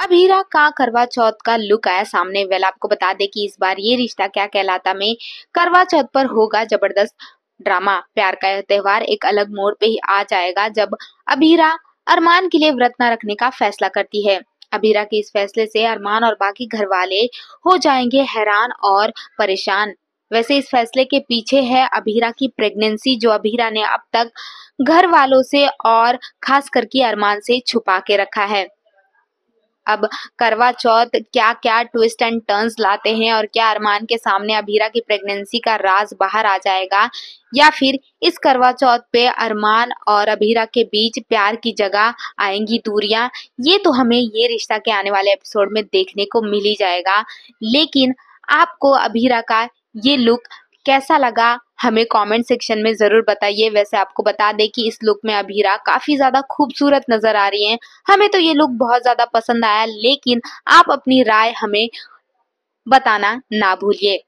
अभीरा का करवा चौथ का लुक आया सामने। वेल, आपको बता दे कि इस बार ये रिश्ता क्या कहलाता में, करवा चौथ पर होगा ज़बरदस्त ड्रामा। प्यार का यह त्योहार एक अलग मोड़ पे ही आ जाएगा जब अभीरा अरमान के लिए व्रत न रखने का फैसला करती है। अभीरा के इस फैसले से अरमान और बाकी घर वाले हो जाएँगे हैरान और परेशान। वैसे इस फैसले के पीछे है अभीरा की प्रेगनेंसी, जो अभीरा ने अब तक घर वालों से और खास करके अरमान से छुपा के रखा है। अब करवा चौथ क्या क्या ट्विस्ट एंड टर्न्स लाते हैं और क्या अरमान के सामने अभीरा की प्रेगनेंसी का राज बाहर आ जाएगा? या फिर इस करवा चौथ पे अरमान और अभीरा के बीच प्यार की जगह आएँगी दूरियाँ? ये तो हमें ये रिश्ता के आने वाले एपिसोड में देखने को मिल ही जाएगा। लेकिन आपको अभीरा का ये लुक कैसा लगा हमें कमेंट सेक्शन में ज़रूर बताइए। वैसे आपको बता दें कि इस लुक में अभीरा काफ़ी ज़्यादा खूबसूरत नज़र आ रही हैं। हमें तो ये लुक बहुत ज़्यादा पसंद आया, लेकिन आप अपनी राय हमें बताना ना भूलिए।